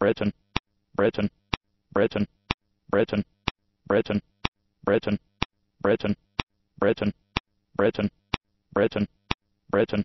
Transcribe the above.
Britain, Britain, Britain, Britain, Britain, Britain, Britain, Britain, Britain, Britain, Britain, Britain.